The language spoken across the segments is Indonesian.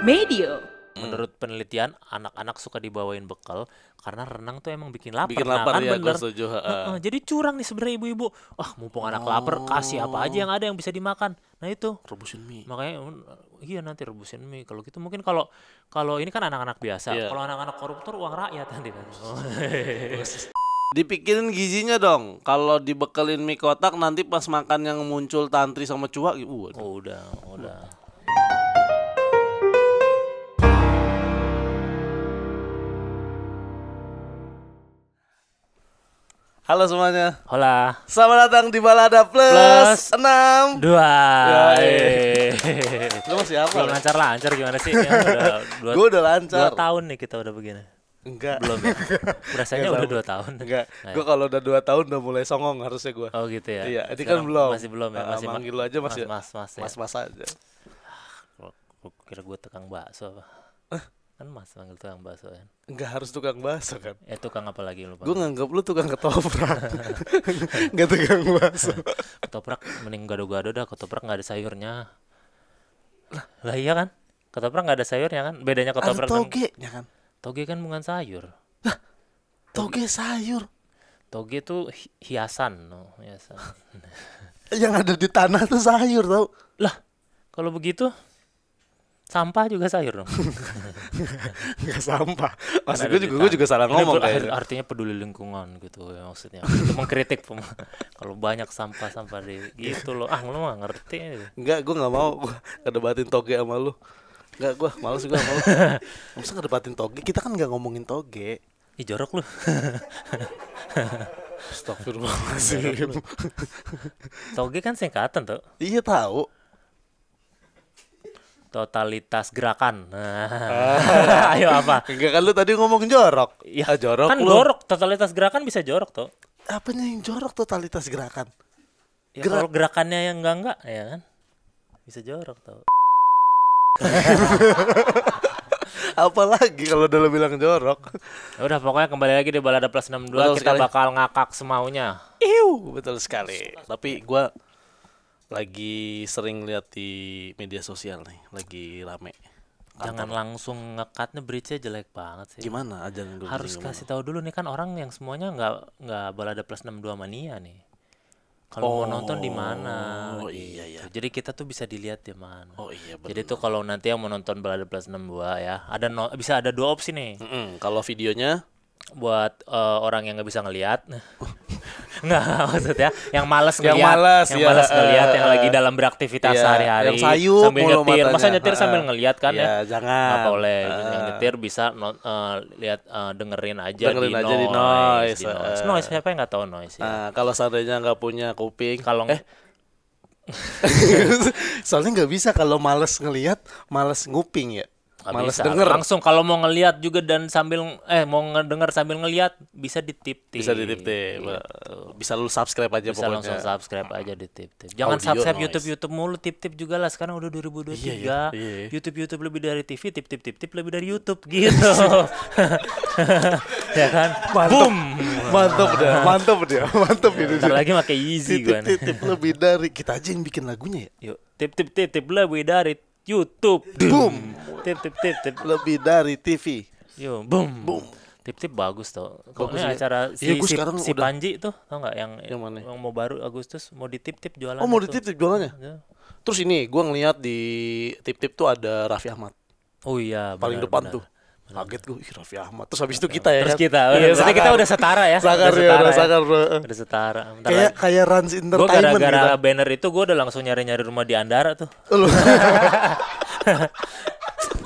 Medio. Menurut penelitian, anak-anak suka dibawain bekal karena renang tuh emang bikin lapar. Bikin Nah, lapar kan ya, gue bener. setuju. Heeh, jadi curang nih sebenarnya ibu-ibu. Wah, mumpung anak lapar, kasih apa aja yang ada yang bisa dimakan. Nah itu. Rebusin mie. Makanya iya nanti rebusin mie. Kalau gitu mungkin kalau kalau ini kan anak-anak biasa. Iya. Kalau anak-anak koruptor uang rakyat nanti kan. Oh. Dipikirin gizinya dong. Kalau dibekelin mie kotak nanti pas makan yang muncul tantri sama cuak, uh. Oh, udah, udah. Halo semuanya. Hola. Selamat datang di Balada Plus, Plus 6. Dua. Yoi. Eh. Lu masih apa? Belum lancar-lancar gimana sih? Ya, udah dua, Gue udah lancar. tahun nih kita udah begini. Enggak. Belum ya? Berasanya Nggak udah sama. dua tahun. Enggak. Nah, Gue kalau udah 2 tahun udah mulai songong harusnya gue. Oh gitu ya. Iya, ini kan belum. Masih belum ya, Ah, masih ma- manggil lu aja masih mas mas, ya. Mas-mas aja. Gua- gua kira gue tukang bakso apa? Kan mas manggil tukang bakso kan. Enggak harus tukang bakso kan. Eh tukang apa lagi lu? Gue nganggap lu tukang ketoprak. Enggak tukang bakso. Ketoprak mending gado-gado dah, ketoprak nggak ada sayurnya. Lah iya kan? Ketoprak nggak ada sayurnya kan? Bedanya Ada ketoprak dan toge-nya kan. toge kan bukan sayur. Toge sayur. Toge tuh hi- hiasan, no, hiasan. Yang ada di tanah tuh sayur tau. lah, kalau begitu sampah juga sayur dong. Enggak sampah. Maksud gue juga gue juga salah ngomong kayaknya. artinya peduli lingkungan gitu ya maksudnya. Itu mengkritik kalau banyak sampah-sampah di gitu loh. Ah, lu mah ngerti. Enggak, gue nggak mau gue ngedebatin toge sama lu. Enggak, gue males sama lu. Masa ngedebatin toge? Kita kan nggak ngomongin toge. Ih, jorok lu. Astagfirullahaladzim. Toge kan singkatan tuh. iya tahu. Totalitas gerakan. Nah. Ayo apa? Enggak kan lu tadi ngomong jorok. Ya, ah, jorok kan lu. jorok. Totalitas gerakan bisa jorok tuh. Apanya yang jorok totalitas gerakan? Ya, Gerak- kalau gerakannya yang enggak enggak ya kan bisa jorok tuh. Apalagi kalau udah lu bilang jorok. Ya udah pokoknya kembali lagi di Balada Plus 62 Betul kita sekali. bakal ngakak semaunya. Iu, betul sekali. Tapi gua lagi sering lihat di media sosial nih, lagi rame. Jangan langsung ngekatnya bridge-nya jelek banget sih. Gimana ajaran dulu Harus kasih tahu dulu nih kan orang yang semuanya nggak nggak Balada Plus 62 mania nih. Kalau mau nonton di mana? Oh, iya, iya. Jadi kita tuh bisa dilihat di mana. Oh iya benar. Jadi tuh kalau nanti yang mau nonton Balada Plus 62 ya, ada no- bisa ada dua opsi nih. Mm-mm, kalau videonya buat eh, orang yang nggak bisa ngelihat nggak maksudnya yang malas Yang ngelihat malas, yang ya, malas ngelihat eh, yang lagi dalam beraktivitas iya, sehari-hari yang sayup sambil nyetir masa matanya. nyetir sambil Eh, ngelihat kan iya, ya jangan. nggak boleh Eh. yang nyetir bisa eh, lihat eh, dengerin aja Dengerin di aja di noise, noise, di noise. eh. Noise, siapa yang nggak tahu noise ya Nah, kalau seandainya nggak punya kuping, kalau eh soalnya nggak bisa kalau males ngelihat, males nguping ya, nggak males bisa. denger. langsung kalau mau ngelihat juga dan sambil eh mau ngedenger sambil ngelihat bisa ditip-tip Bisa ditip-tip, bisa lu subscribe aja bisa pokoknya. langsung subscribe aja di tip tip jangan Audio subscribe noise. YouTube YouTube mulu tip tip juga lah sekarang udah 2023 Iya, iya, iya. YouTube YouTube lebih dari TV tip tip tip tip lebih dari YouTube gitu ya kan Mantep. boom Mantap dia, mantap dia, mantap ini. ntar lagi pakai easy gue nih Titip-titip lebih dari kita aja yang bikin lagunya ya. yuk tip tip tip tip lebih dari YouTube boom tip tip tip tip Lebih dari TV. yuk boom boom tip tip bagus tuh kalau Bagus ini ya. acara si, Iya, gua si, si udah- Panji tuh tau nggak yang Yang mana? yang mau baru Agustus mau ditip tip jualan Oh mau dititip jualannya? Ya. Terus ini gue ngeliat di tip-tip tuh ada Raffi Ahmad oh iya paling benar, depan benar. tuh. Kaget gue, ih Raffi Ahmad. Terus habis itu kita ya Terus kan? kita, Iya, udah, berarti kita udah setara ya. Sakar udah ya, setara udah ya. sakar bro. Udah setara. Bentar Kayak lagi. kayak Rans Gue Entertainment gara-gara gitu. banner itu gue udah langsung nyari-nyari rumah di Andara tuh.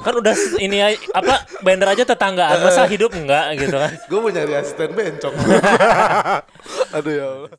Kan udah ini aja- apa banner aja tetanggaan, masa hidup enggak gitu kan. gue mau nyari asisten bencong. Aduh ya Allah.